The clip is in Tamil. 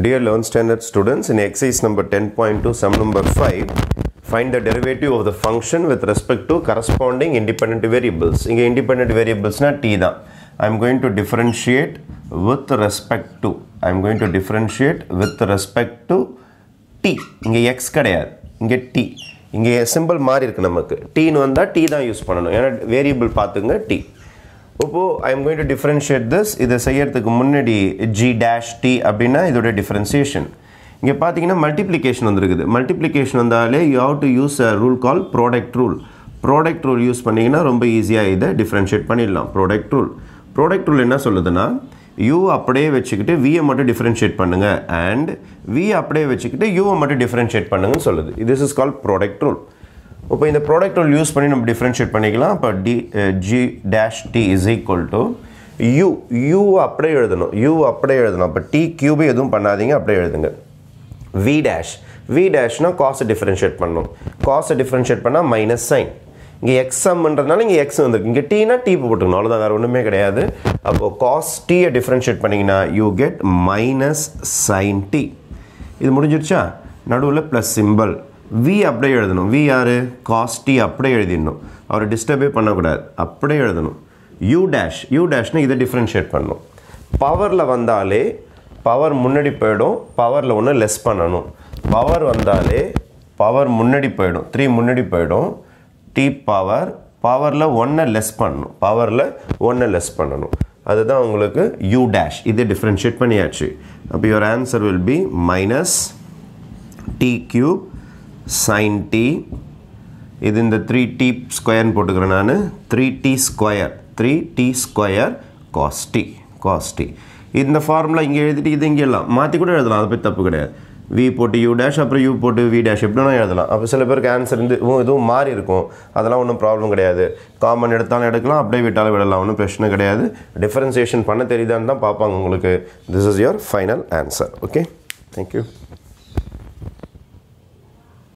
Dear 11th standard students, in exercise number 10.2, sum number 5, find the derivative of the function with respect to corresponding independent variables. இங்கே independent variables variablesனா t தான். I am going to differentiate with respect to. I am going to differentiate with respect to t. இங்கே x கடையாது, இங்கே t. இங்கே symbol மாறி இருக்கு நமக்கு. tன்னு வந்தால் t தான் யூஸ் பண்ணனும். ஏன்னா variable பார்த்துங்க t. இப்போது I am going to differentiate this இதை செய்யறதுக்கு முன்னாடி ஜி டேஷ் டி அப்படின்னா இதோட டிஃப்ரென்சியேஷன் இங்கே பார்த்தீங்கன்னா மல்டிப்ளிகேஷன் வந்துருக்குது. மல்டிப்ளிகேஷன் வந்தாலே you have to use a rule call product rule product rule use பண்ணிங்கன்னா ரொம்ப ஈஸியாக இதை டிஃப்ரென்ஷியேட் பண்ணிடலாம். ப்ராடக்ட் ரூல் ப்ராடக்ட் ரூல் என்ன சொல்லுதுன்னா யூ அப்படியே வச்சுக்கிட்டு வியை மட்டும் டிஃப்ரென்ஷியேட் பண்ணுங்கள் அண்ட் வி அப்படியே வச்சுக்கிட்டு யூவை மட்டும் டிஃப்ரென்ஷியேட் பண்ணுங்கன்னு சொல்லுது. This is call product rule இப்போ இந்த ப்ராடக்ட் ரூல் யூஸ் பண்ணி நம்ம டிஃப்ரென்ஷியேட் பண்ணிக்கலாம். இப்போ d g dash d is equal to u u அப்படியே எழுதணும். யூ அப்படியே எழுதணும். அப்போ டி கியூபே எதுவும் பண்ணாதீங்க அப்படியே எழுதுங்க. வி டேஷ் வி டேஷ்னா காசை டிஃப்ரென்ஷியேட் பண்ணணும் காசை டிஃப்ரென்ஷியேட் பண்ணால் மைனஸ் சைன் இங்கே எக்ஸ்எம்ன்றதுனால இங்கே எக்ஸ் வந்துருக்கு. இங்கே டீனா டீ போட்டுக்கணும். அவ்வளோதான் வேறு ஒன்றுமே கிடையாது. அப்போது காஸ் டீயை டிஃப்ரென்ஷியேட் பண்ணிங்கன்னா you get minus sine t இது முடிஞ்சிருச்சா? நடுவில் ப்ளஸ் சிம்பிள் வி அப்படியே எழுதணும். வி யார்? காஸ் டி அப்படியே எழுதிடணும். அவரை டிஸ்டர்பே பண்ணக்கூடாது. அப்படியே எழுதணும். யூ டேஷ் யூ டேஷ்னு இதை டிஃப்ரென்ஷியேட் பண்ணணும். பவரில் வந்தாலே பவர் முன்னாடி போயிடும். பவரில் ஒன்று லெஸ் பண்ணணும். பவர் வந்தாலே பவர் முன்னாடி போயிடும். த்ரீ முன்னாடி போயிடும். டி பவர் பவரில் ஒன்றை லெஸ் பண்ணணும். பவரில் ஒன்றை லெஸ் பண்ணணும். அதுதான் உங்களுக்கு யூ டேஷ் இதை டிஃப்ரென்ஷியேட் பண்ணியாச்சு. அப்போ your answer will be minus t cube sine t இது இந்த த்ரீ டி ஸ்கொயர்னு போட்டுக்கிறேன் நான். Three t square three t square cos t cos t இந்த ஃபார்முலா இங்கே எழுதிட்டு இது இங்கே எல்லாம் மாற்றி கூட எழுதலாம். அதை பற்றி தப்பு கிடையாது. வி போட்டு யூ டேஷ் அப்புறம் யூ போட்டு வி டேஷ் எப்படினா எழுதலாம். அப்போ சில பேருக்கு ஆன்சர் இருந்து இதுவும் மாறி இருக்கும். அதெல்லாம் ஒன்றும் ப்ராப்ளம் கிடையாது. காமன் எடுத்தாலும் எடுக்கலாம். அப்படியே விட்டாலும் விடலாம். ஒன்றும் பிரச்சனை கிடையாது. டிஃபரன்சியேஷன் பண்ண தெரியுதான்னு தான் பார்ப்பாங்க உங்களுக்கு. This is your final answer okay thank you